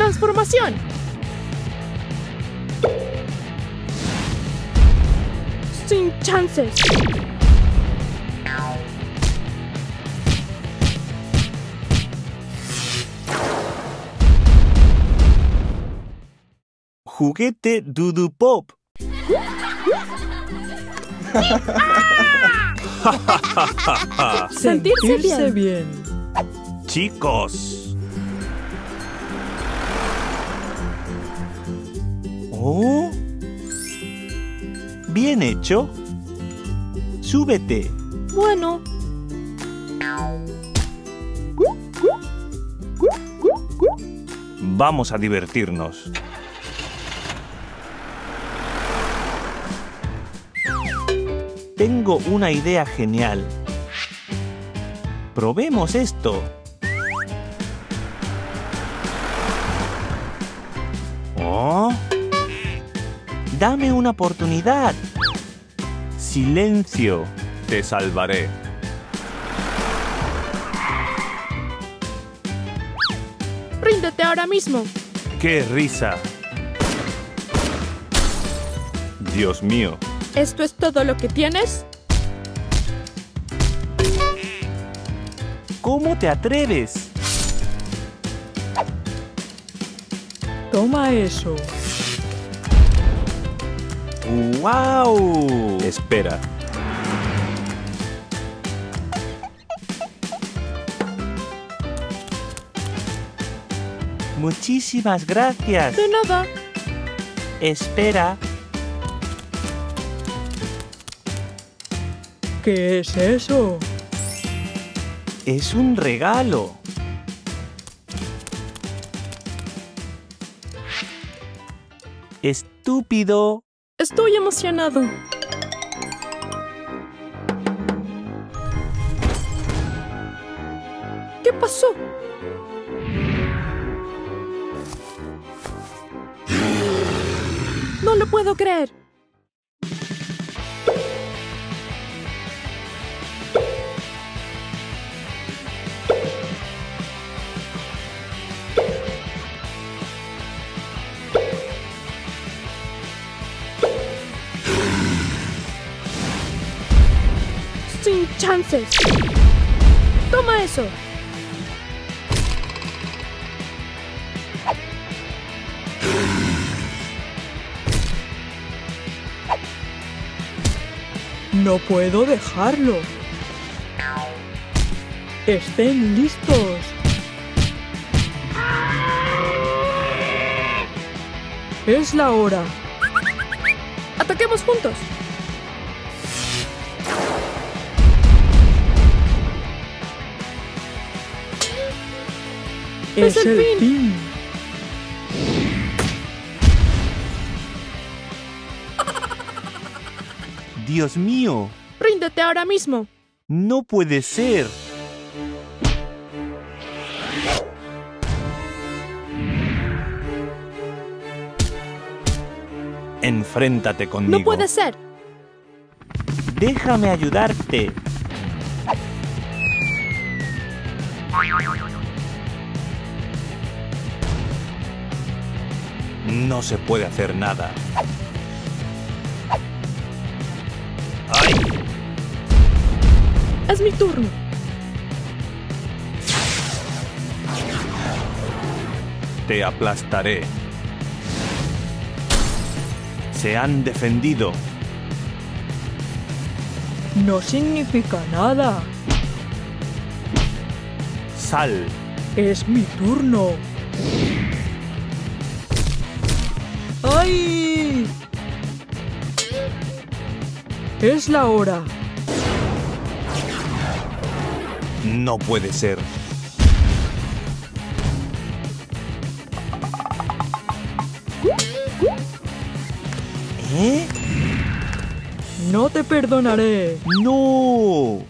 Transformación. Sin chances. Juguete Dudu Pop. Sentirse bien. bien. Chicos. Oh. Bien hecho. Súbete. Bueno. Vamos a divertirnos. Tengo una idea genial. Probemos esto. Oh. Dame una oportunidad. Silencio. Te salvaré. Ríndete ahora mismo. ¡Qué risa! Dios mío. ¿Esto es todo lo que tienes? ¿Cómo te atreves? Toma eso. ¡Wow! Espera. Muchísimas gracias. De nada. Espera. ¿Qué es eso? Es un regalo. Estúpido. Estoy emocionado. ¿Qué pasó? No lo puedo creer. Sin chances. Toma eso. No puedo dejarlo. Estén listos. Es la hora. Ataquemos juntos. Es, el el fin. fin. Dios mío. Ríndete ahora mismo. No puede ser. Enfréntate conmigo. No puede ser. Déjame ayudarte. No se puede hacer nada. ¡Ay! Es mi turno. Te aplastaré. Se han defendido. No significa nada. Sal. Es mi turno. ¡Ay! Es la hora. No puede ser. ¿Eh? No te perdonaré. ¡No!